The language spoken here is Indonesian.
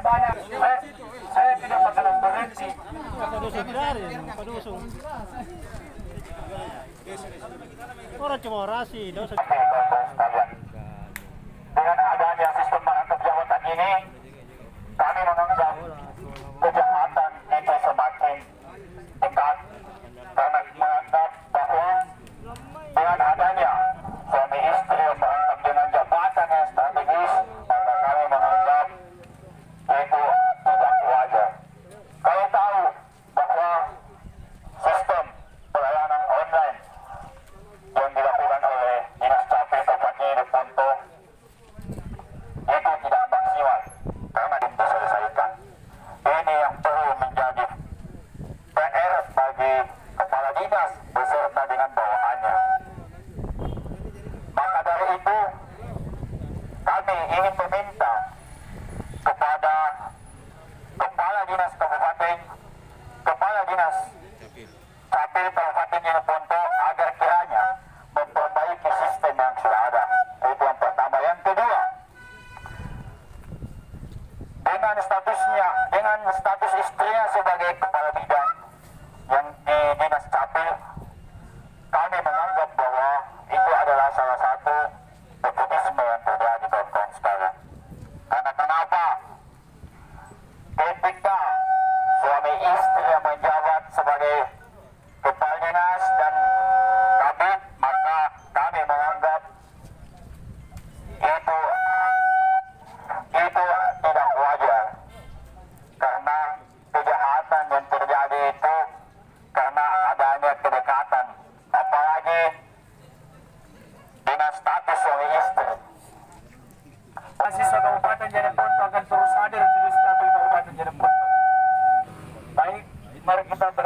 saya, saya tidak bakalan berhenti. Orang cuma orasi, daw ingin meminta kepada kepala dinas kabupaten, kepala dinas Capil Kabupaten Jeneponto agar kiranya memperbaiki sistem yang sudah ada. Itu yang pertama. Yang kedua, dengan statusnya, dengan status istrinya sebagai kepala bidang yang di dinas Capil, kami menganggap bahwa itu adalah salah satu nepotisme yang terjadi kawan-kawan sekalian. Karena kenapa? Ketika suami istri yang menjabat sebagai kepala dinas dan kabit, maka kami menganggap itu itu tidak wajar. Karena kejahatan yang terjadi itu karena adanya kedekatan. Apalagi dengan status suami istri mahasiswa Kabupaten Jeneponto